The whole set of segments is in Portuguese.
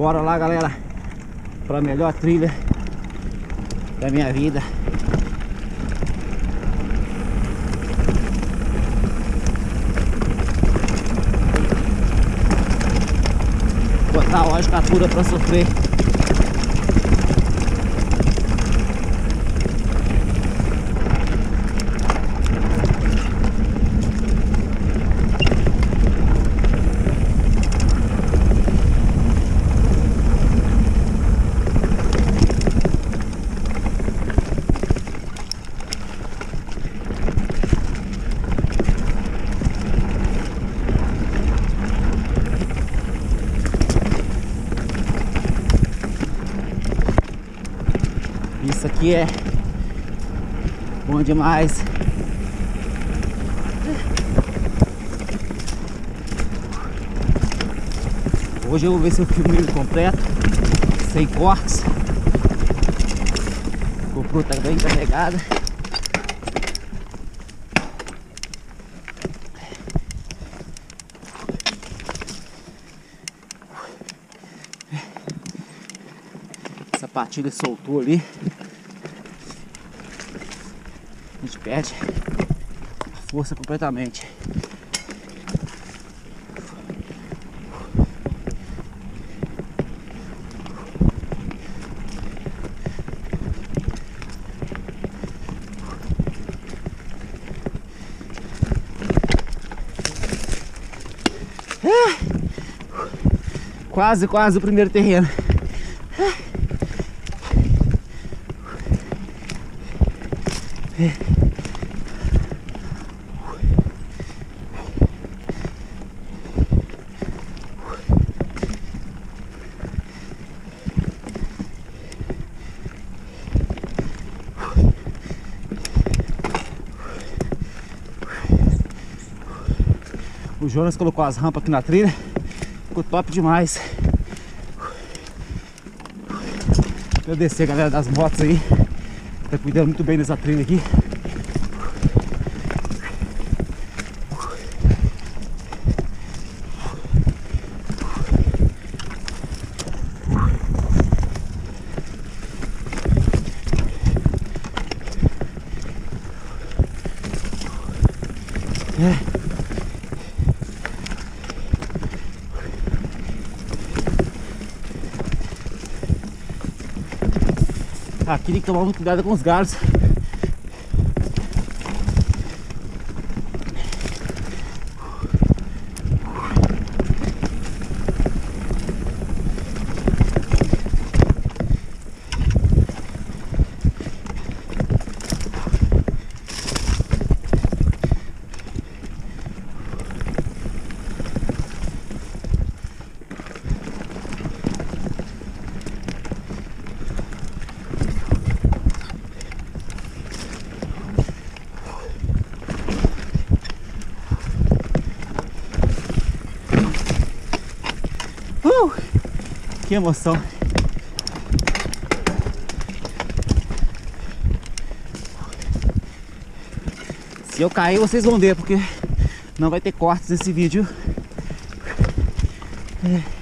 Bora lá, galera. Pra melhor trilha da minha vida. Botar a escatura pra sofrer. Isso é bom demais. Hoje eu vou ver se eu filmo ele completo, sem cortes. A GoPro tá bem carregada. Essa patilha soltou ali. Perde a força completamente. Ah! Quase, quase o primeiro terreno. O Jonas colocou as rampas aqui na trilha. Ficou top demais. Agradecer a galera das motos aí. Tá cuidando muito bem dessa trilha aqui. Aqui tem que tomar muito cuidado com os galhos. Uh! Que emoção! Se eu cair, vocês vão ver, porque não vai ter cortes nesse vídeo. É.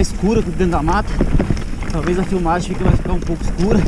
Tá escura dentro da mata. Talvez a filmagem fique, vai ficar um pouco escura.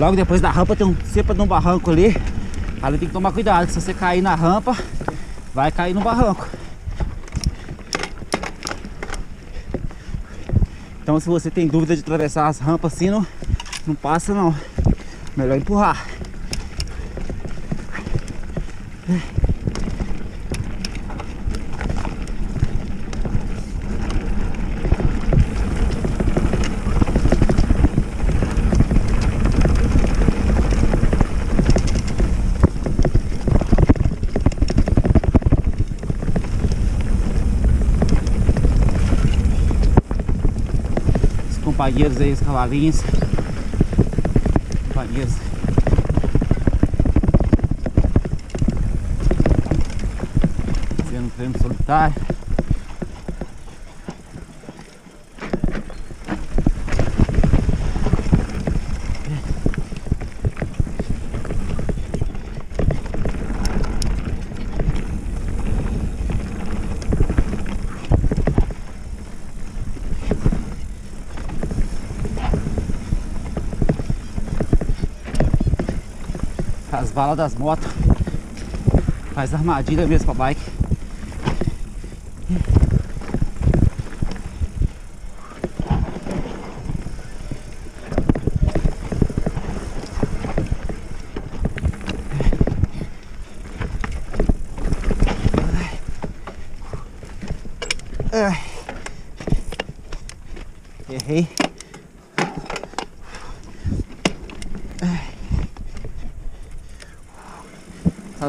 Logo depois da rampa tem um cepa de um barranco ali. Ali tem que tomar cuidado, se você cair na rampa, vai cair no barranco. Então se você tem dúvida de atravessar as rampas assim, não, não passa não. Melhor empurrar. Companheiros aí, os cavalinhos. Companheiros. Fazendo treino solitário. As valas das motos. Faz armadilha mesmo pra bike.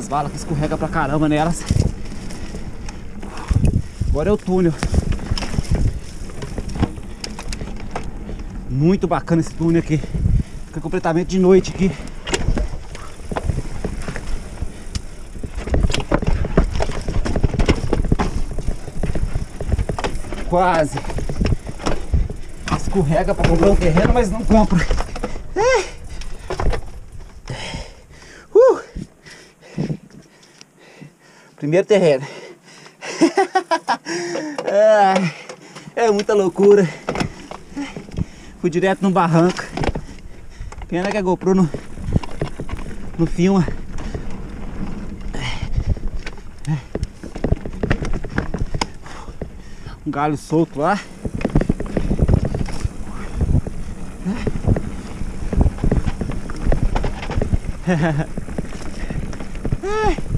Essas balas que escorrega pra caramba nelas. Agora é o túnel. Muito bacana esse túnel aqui. Fica completamente de noite aqui. Quase. Escorrega pra comprar um terreno, mas não compra. Primeiro terreno. é, é muita loucura. Fui direto no barranco. Pena que a GoPro no, no filma. Um galho solto lá.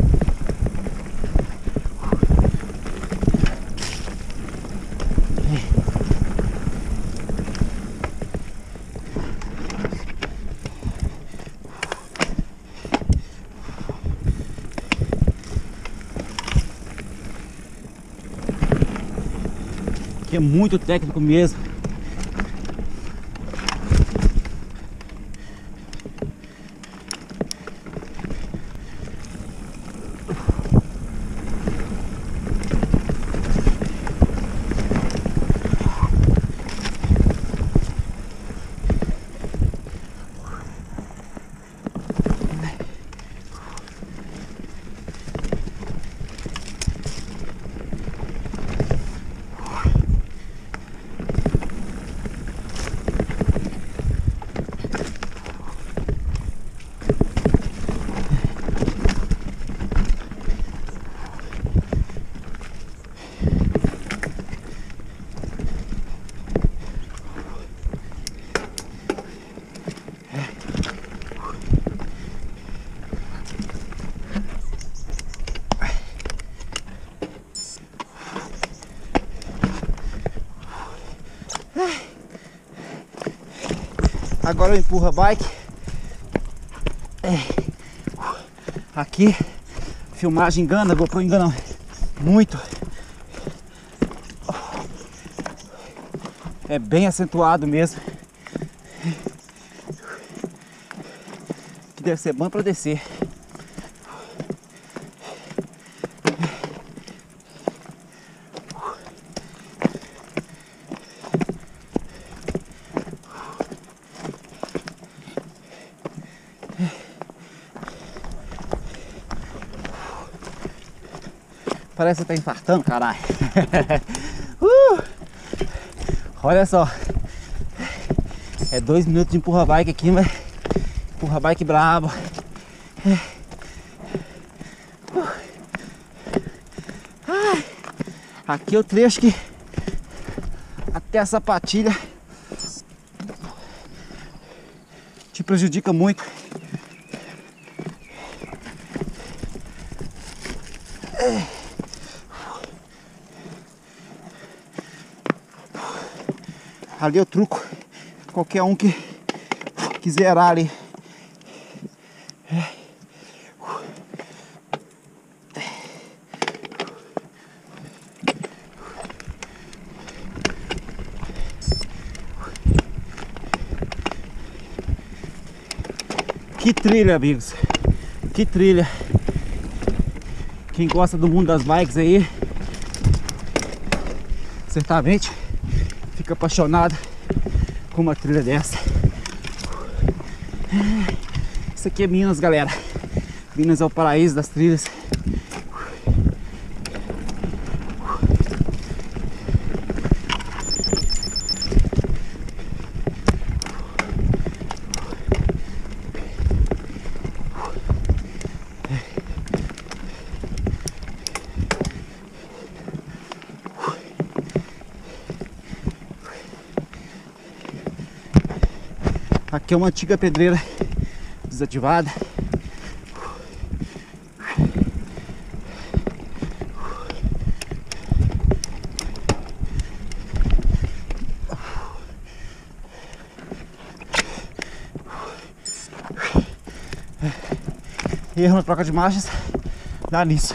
é muito técnico mesmo. Agora eu empurro a bike. É. Aqui, filmagem engana, GoPro engana muito. É bem acentuado mesmo. Que deve ser bom para descer. Parece que tá infartando, caralho. uh! Olha só. É dois minutos de empurra bike aqui, mas Empurra bike brabo. Ai, Aqui é o trecho que até a sapatilha te prejudica muito. Ali é o truco. Qualquer um que quiser ali. Que trilha, amigos. Que trilha. Quem gosta do mundo das bikes aí, certamente fica apaixonado com uma trilha dessa. Isso aqui é Minas, galera. Minas é o paraíso das trilhas. É uma antiga pedreira desativada. Erro na troca de marchas, dá nisso.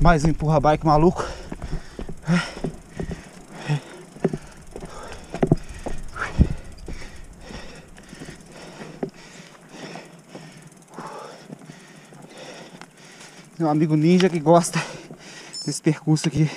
Mais um empurra bike maluco. Um amigo ninja que gosta desse percurso aqui.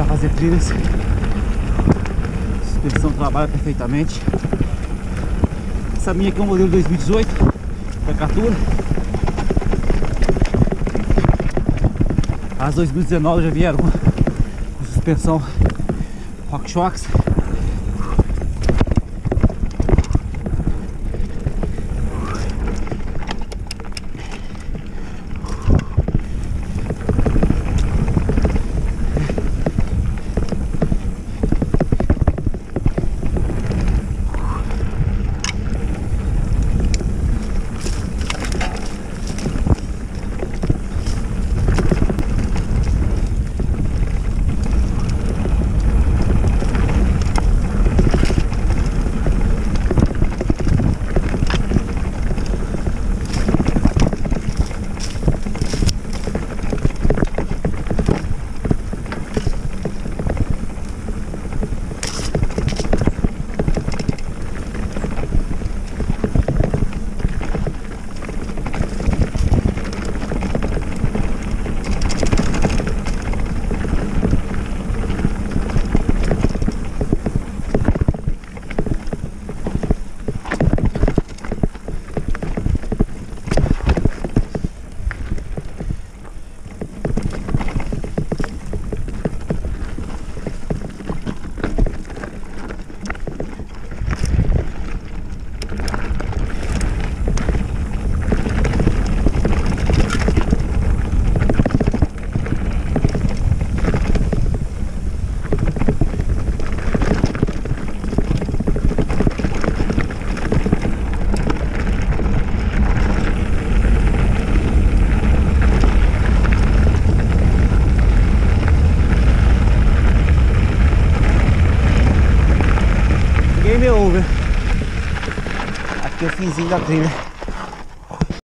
Para fazer trilhas. Suspensão trabalha perfeitamente. Essa minha aqui é um modelo 2018 da Catura. As 2019 já vieram com suspensão RockShox. viu? Da trilha.